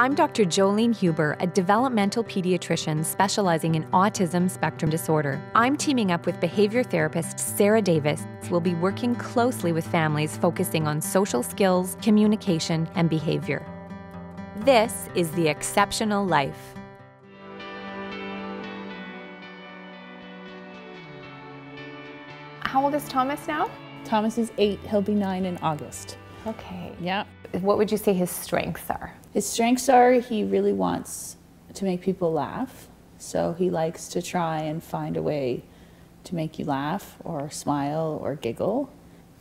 I'm Dr. Joelene Huber, a developmental pediatrician specializing in autism spectrum disorder. I'm teaming up with behavior therapist Sarah Davis. We'll be working closely with families focusing on social skills, communication, and behavior. This is The Exceptional Life. How old is Tomas now? Tomas is eight, he'll be nine in August. Okay. Yeah. What would you say his strengths are? His strengths are he really wants to make people laugh. So he likes to try and find a way to make you laugh or smile or giggle.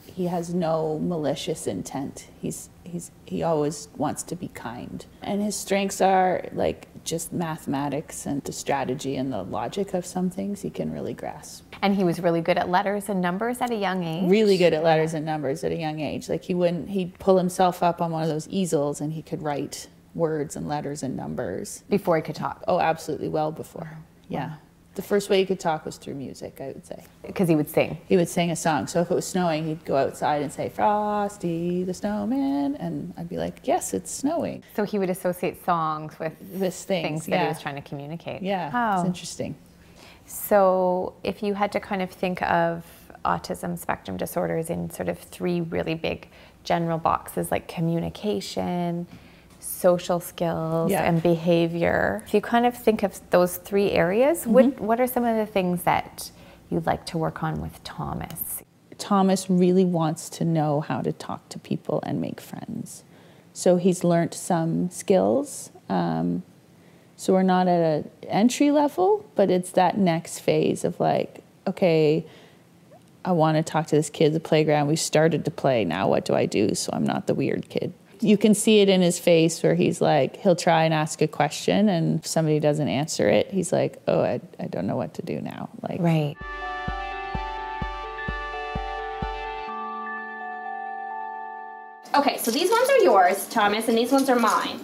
He has no malicious intent. He's, he's, he always wants to be kind. And his strengths are like just mathematics and the strategy and the logic of some things he can really grasp. And he was really good at letters and numbers at a young age? Really good at letters and numbers at a young age. Like he wouldn't, he'd pull himself up on one of those easels and he could write words and letters and numbers. Before he could talk? Oh, absolutely, well before. Yeah. The first way he could talk was through music, I would say. Because he would sing? He would sing a song. So if it was snowing, he'd go outside and say, Frosty the Snowman. And I'd be like, yes, it's snowing. So he would associate songs with this things, things that yeah. he was trying to communicate. Yeah, Oh. it's interesting. So if you had to kind of think of autism spectrum disorders in sort of three really big general boxes like communication, social skills, Yeah. and behavior. If you kind of think of those three areas, what, Mm-hmm. what are some of the things that you'd like to work on with Tomas? Tomas really wants to know how to talk to people and make friends. So he's learned some skills. Um, so we're not at an entry level, but it's that next phase of like, okay, I want to talk to this kid at the playground. We started to play. Now what do I do so I'm not the weird kid? You can see it in his face where he's like, he'll try and ask a question, and if somebody doesn't answer it, he's like, oh, I, I don't know what to do now. Like, Right. Okay, so these ones are yours, Tomas, and these ones are mine.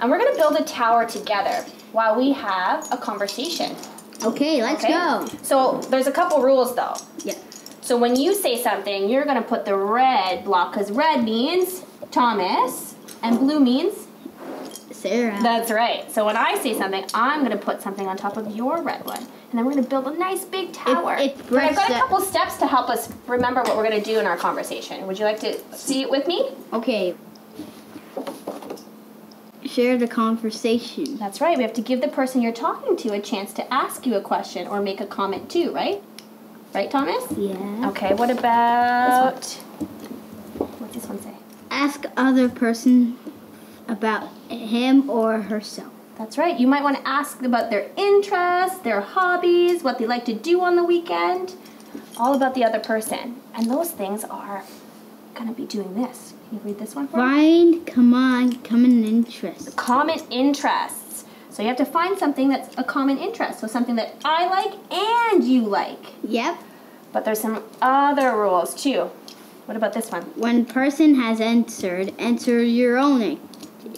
And we're gonna build a tower together while we have a conversation. Okay, let's Okay? go. So there's a couple rules though. Yeah. So when you say something, you're gonna put the red block because red means Tomas and blue means Sarah. that's right. So when I say something, I'm gonna put something on top of your red one, and then we're gonna build a nice big tower. it but I've got a couple steps to help us remember what we're gonna do in our conversation. Would you like to see it with me? okay. Share the conversation. That's right. We have to give the person you're talking to a chance to ask you a question or make a comment too, right? Right, Tomas? Yeah. Okay, what about. What's this one say? Ask other person about him or herself. That's right. You might want to ask about their interests, their hobbies, what they like to do on the weekend, all about the other person. And those things are going to be doing this. Can you read this one for me? Find common common interests. Common interests. So you have to find something that's a common interest. So something that I like and you like. Yep. But there's some other rules too. What about this one? When person has answered, answer your own.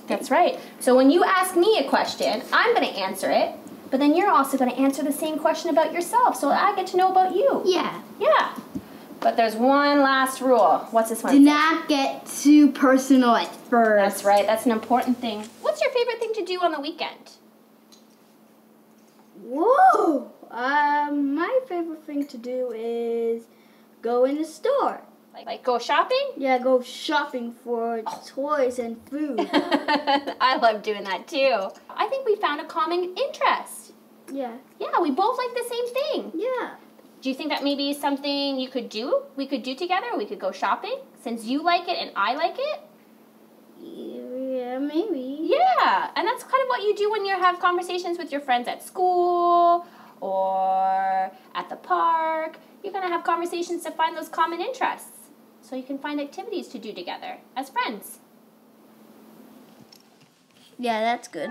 That's right. So when you ask me a question, I'm going to answer it, but then you're also going to answer the same question about yourself, so I get to know about you. Yeah. Yeah. But there's one last rule. What's this one? Do not get too personal at first. That's right. That's an important thing. What's your favorite thing to do on the weekend? Whoa! Um, my favorite thing to do is go in the store. Like, like go shopping? Yeah, go shopping for toys and food. I love doing that too. I think we found a common interest. yeah, Yeah, we both like the same thing. yeah. Do you think that maybe is something you could do? We could do together? We could go shopping since you like it and I like it? Yeah, maybe. Yeah, and that's kind of what you do when you have conversations with your friends at school or at the park. You're going to have conversations to find those common interests so you can find activities to do together as friends. Yeah, that's good.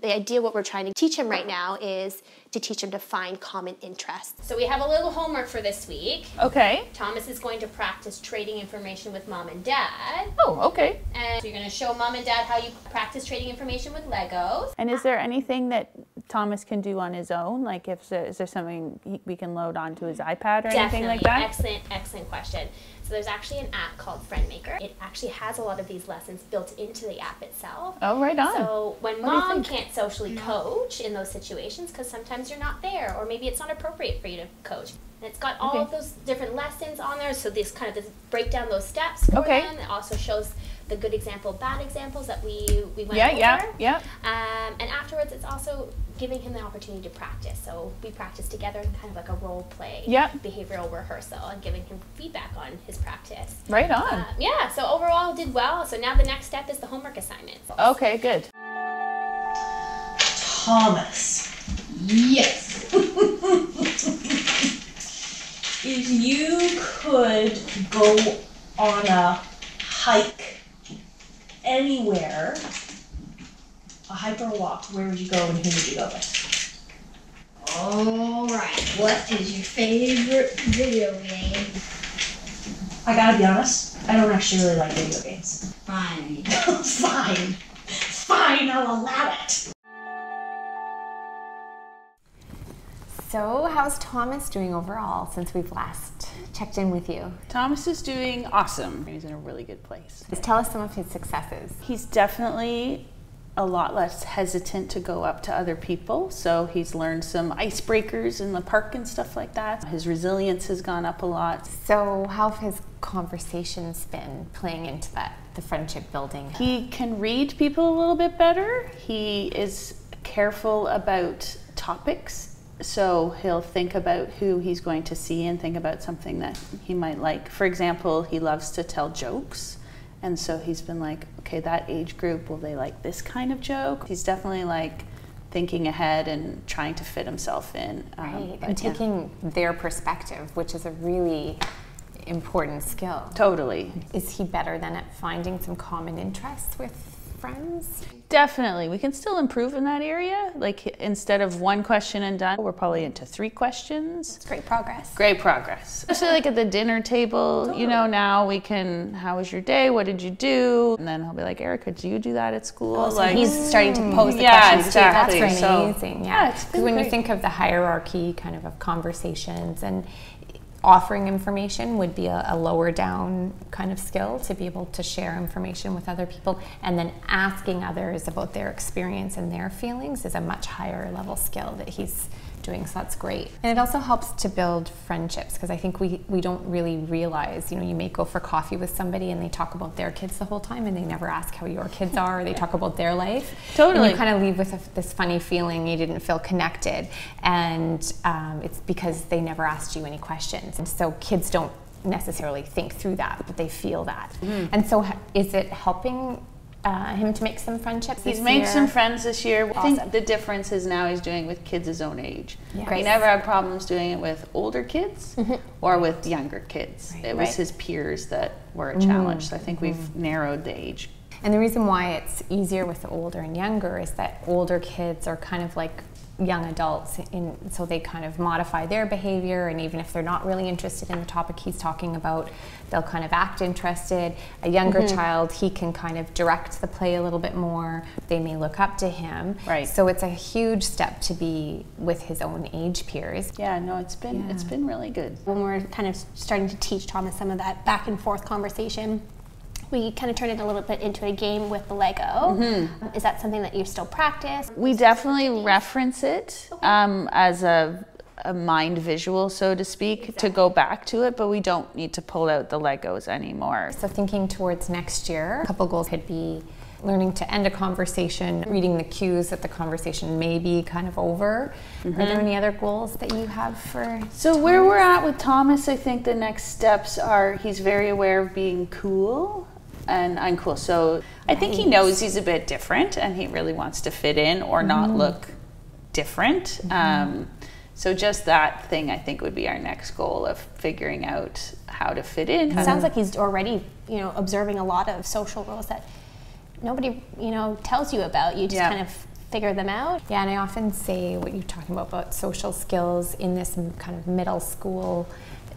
The idea, what we're trying to teach him right now, is to teach him to find common interests. So we have a little homework for this week. Okay. Tomas is going to practice trading information with mom and dad. Oh, okay. And you're going to show mom and dad how you practice trading information with Legos. And is there anything that Tomas can do on his own? Like, if there, is there something he, we can load onto his iPad or anything like that? Excellent, excellent question. So there's actually an app called Friendmaker. It actually has a lot of these lessons built into the app itself. Oh, right on. So when What mom can't socially coach in those situations because sometimes you're not there or maybe it's not appropriate for you to coach. And it's got all Okay. of those different lessons on there. So this kind of this break down those steps for Okay. them. It also shows the good example, bad examples that we we went Yeah, over. yeah, yeah. Um, and afterwards, it's also giving him the opportunity to practice. So we practice together in kind of like a role play, Yeah. behavioral rehearsal, and giving him feedback on his practice. Right on. Uh, yeah. So overall, did well. So now the next step is the homework assignment. Okay, good. Tomas. Yes. If you could go on a hike anywhere, a hike or walk, where would you go and who would you go with? All right. What is your favorite video game? I gotta be honest, I don't actually really like video games. Fine. Fine. Fine, I'll allow it. So, how's Tomas doing overall since we've last checked in with you? Tomas is doing awesome. He's in a really good place. Just tell us some of his successes. He's definitely a lot less hesitant to go up to other people. So he's learned some icebreakers in the park and stuff like that. His resilience has gone up a lot. So, how have his conversations been playing into that, the friendship building? He can read people a little bit better. He is careful about topics. So he'll think about who he's going to see and think about something that he might like. For example, he loves to tell jokes. And so he's been like, okay, that age group, will they like this kind of joke? He's definitely like thinking ahead and trying to fit himself in. Um, Right, and yeah. taking their perspective, which is a really important skill. Totally. Is he better than at finding some common interests with friends? Definitely. We can still improve in that area. Like instead of one question and done, we're probably into three questions. It's great progress. Great progress. Especially like at the dinner table, you know, now we can, how was your day? What did you do? And then he'll be like, Erica, do you do that at school? Oh, So like, he's mm. starting to pose the yeah, questions too. That's exactly. That's So- amazing. yeah, Yeah, been when you think of the hierarchy, kind of of conversations and offering information would be a, a lower down kind of skill to be able to share information with other people, and then asking others about their experience and their feelings is a much higher level skill that he's doing. So that's great, and it also helps to build friendships because I think we we don't really realize. You know, you may go for coffee with somebody and they talk about their kids the whole time, and they never ask how your kids are. or They talk about their life. And Totally. you kind of leave with a, this funny feeling you didn't feel connected, and um, it's because they never asked you any questions. And so kids don't necessarily think through that, but they feel that. Mm-hmm. And so, is it helping uh, him to make some friendships? He's made year? some friends this year. I think the difference is now he's doing with kids his own age. Yeah. He never had problems doing it with older kids or with younger kids. It was Mm-hmm. Right. Mm-hmm. his peers that were a challenge. So I think we've narrowed the age. And the reason why it's easier with the older and younger is that older kids are kind of like young adults in so they kind of modify their behavior and even if they're not really interested in the topic he's talking about they'll kind of act interested a younger Mm-hmm. child he can kind of direct the play a little bit more they may look up to him Right. so it's a huge step to be with his own age peers Yeah, no, it's been it's been really good. when we're kind of starting to teach Tomas some of that back and forth conversation, we kind of turned it a little bit into a game with the Lego. Mm-hmm. Is that something that you still practice? We definitely reference it um, as a, a mind visual, so to speak, to go back to it, but we don't need to pull out the Legos anymore. So, thinking towards next year, a couple goals could be learning to end a conversation, reading the cues that the conversation may be kind of over. Are there any other goals that you have for? So where we're at with Tomas, I think the next steps are he's very aware of being cool and uncool. So I think he knows he's a bit different and he really wants to fit in or not look different. Um, so just that thing I think would be our next goal of figuring out how to fit in. It sounds like he's already, you know, observing a lot of social rules that nobody, you know, tells you about. You just Yeah. kind of figure them out. Yeah, and I often say what you're talking about about social skills in this kind of middle school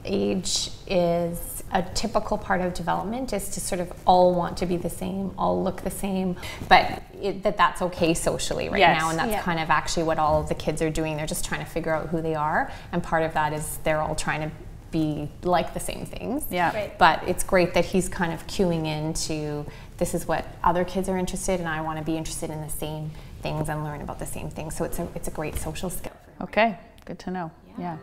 age is a typical part of development is to sort of all want to be the same, all look the same, but it, that that's okay socially right Yes. now, and that's Yeah. kind of actually what all of the kids are doing. They're just trying to figure out who they are, and part of that is they're all trying to be like the same things. Yeah. Right. But it's great that he's kind of cueing into this is what other kids are interested, and I want to be interested in the same things and learn about the same things. So it's a it's a great social skill for him. Okay, good to know. Yeah.